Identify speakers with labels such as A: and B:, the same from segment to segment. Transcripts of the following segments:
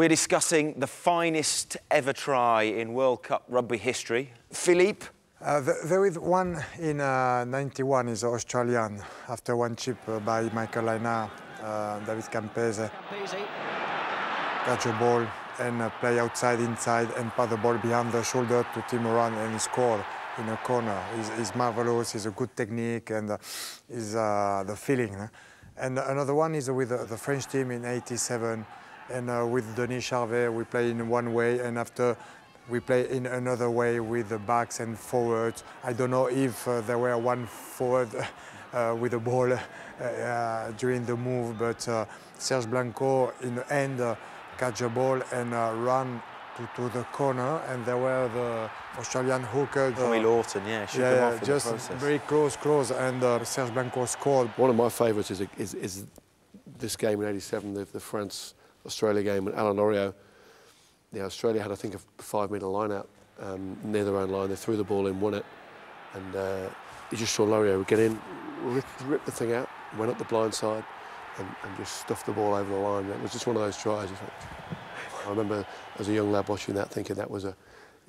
A: We're discussing the finest ever try in World Cup rugby history. Philippe?
B: Uh, there is one in uh, 91 is Australian after one chip uh, by Michael Lynagh, uh, David Campese. Catch a ball and uh, play outside, inside and pass the ball behind the shoulder to Tim Horan and score in a corner. He's, he's marvelous, he's a good technique and uh, is the feeling. And another one is with the French team in 87 and uh, with Denis Charvet we play in one way and after we play in another way with the backs and forwards. I don't know if uh, there were one forward uh, with the ball uh, uh, during the move, but uh, Serge Blanco in the end catch a ball and run to, to, the corner, and there were the Australian hooker.
A: Tommy Lawton, yeah,
B: yeah, just very close, close, and Serge Blanco scored.
C: One of my favourites is, is, is, this game in '87, the, the France Australia game when Alain Lorieux, yeah, Australia had, I think, a five metre line out um, near their own line. They threw the ball in, won it. And uh, you just saw Lorieux get in, rip, rip, the thing out, went up the blind side, and, and, just stuffed the ball over the line. It was just one of those tries. I remember as a young lad watching that, thinking that was a,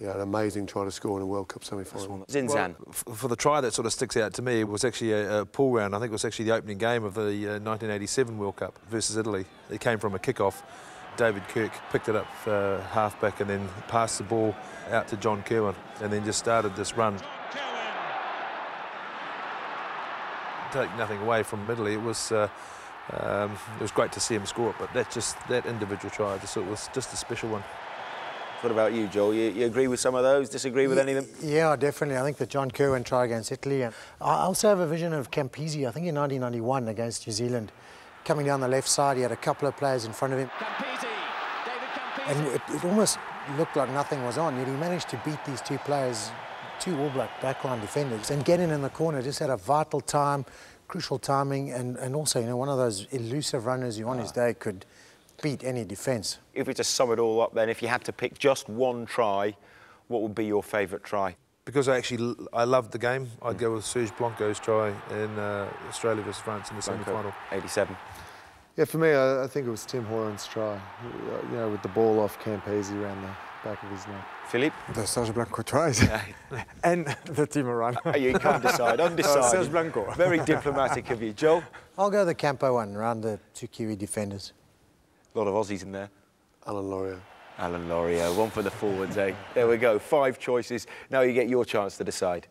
C: you know, an amazing try to score in a World Cup semi-final.
A: Zinzan.
D: Well, for the try that sort of sticks out to me was actually a, a pool round. I think it was actually the opening game of the uh, 1987 World Cup versus Italy. It came from a kick-off. David Kirk picked it up uh, halfback and then passed the ball out to John Kirwan and then just started this run. Take nothing away from Italy. It was uh, um, it was great to see him score it, but that just that individual try just it was just a special one.
A: What about you, Joel? You, you, agree with some of those? Disagree with
E: yeah,
A: any of them?
E: Yeah, definitely. I think the John Kirwan try against Italy. And I also have a vision of Campese, I think in 1991 against New Zealand. Coming down the left side, he had a couple of players in front of him. Campese, David Campese. And it, it almost looked like nothing was on, yet he managed to beat these two players, two All Black backline defenders, and getting in in the corner just had a vital time, crucial timing, and, and also, you know, one of those elusive runners who on his ah. day could beat any defence.
A: If we just sum it all up then, if you had to pick just one try, what would be your favourite try?
D: Because I actually I loved the game, I'd go with Serge Blanco's try in uh, Australia versus France in the semi-final.
A: 87.
F: Yeah, for me, I, I, think it was Tim Horan's try. You know, with the ball off Campese around the back of his neck.
A: Philippe?
B: The Serge Blanco tries. and the Tim Horan.
A: you can't decide. Undecided.
B: Uh, Serge Blanco.
A: Very diplomatic of you. Joe?
E: I'll go the Campo one, around the two Kiwi defenders.
A: A lot of Aussies in there.
C: Alan Lorieux.
A: Alan Lorieux, one for the forwards, eh? There we go, five choices. Now you get your chance to decide.